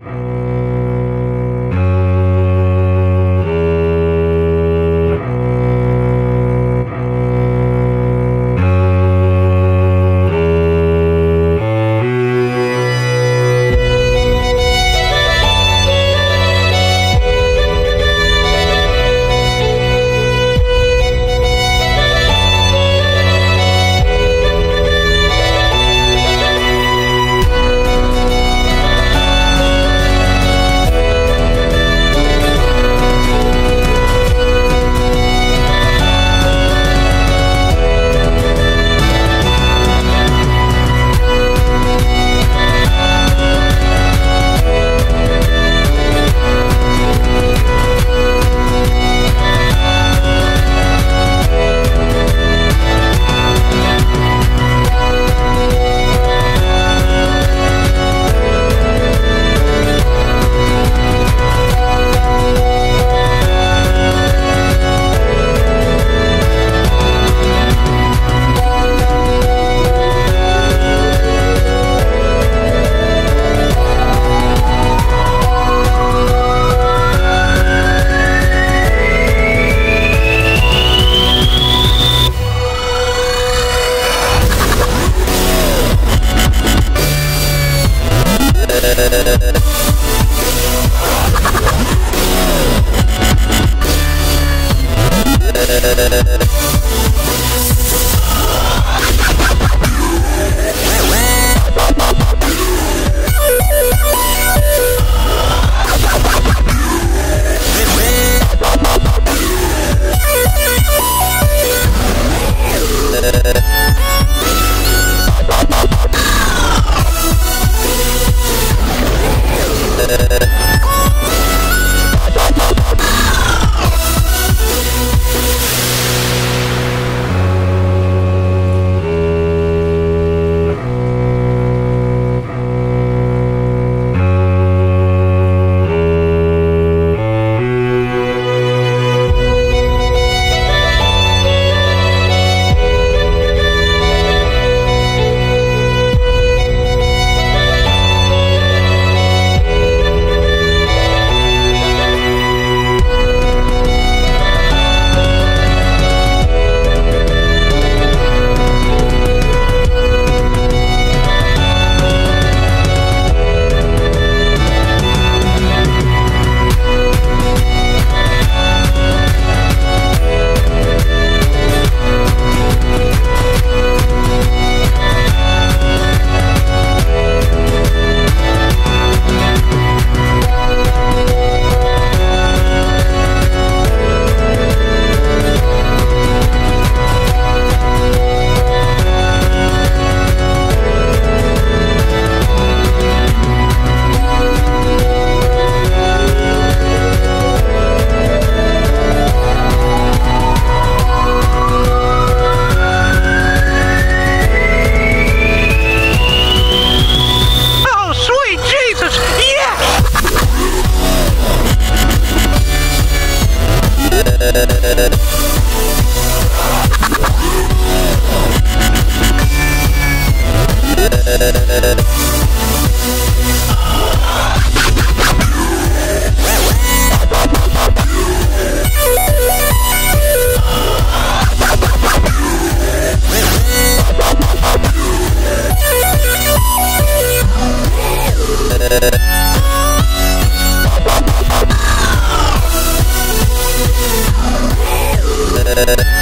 Oh, Uh...